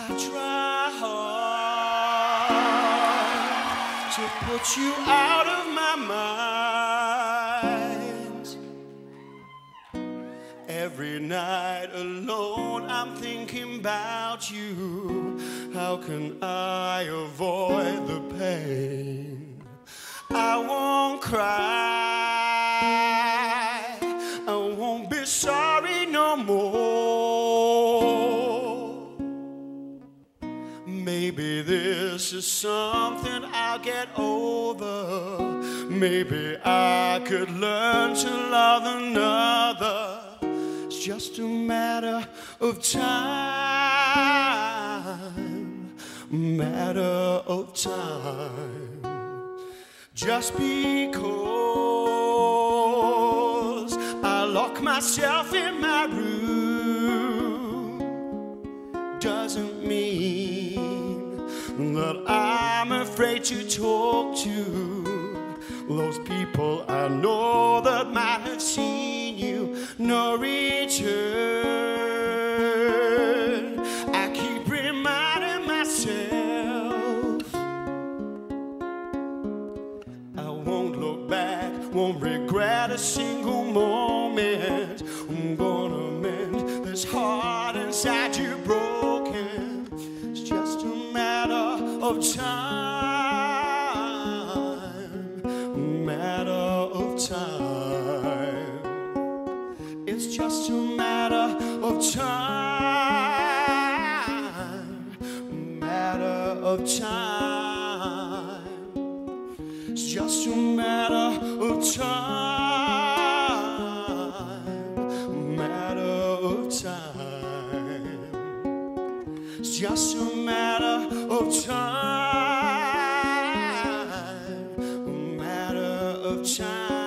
I try hard to put you out of my mind. Every night alone, I'm thinking about you. How can I avoid the pain? I won't cry. I won't be sorry no more. This is something I'll get over. Maybe I could learn to love another. It's just a matter of time. Matter of time. Just because I lock myself in my room doesn't mean that I'm afraid to talk to those people I know that might have seen you. No return. I keep reminding myself. I won't look back, won't regret a single moment. I'm gonna mend this heart inside you time, matter of time. It's just a matter of time, matter of time. It's just a matter of time, just a matter of time, a matter of time.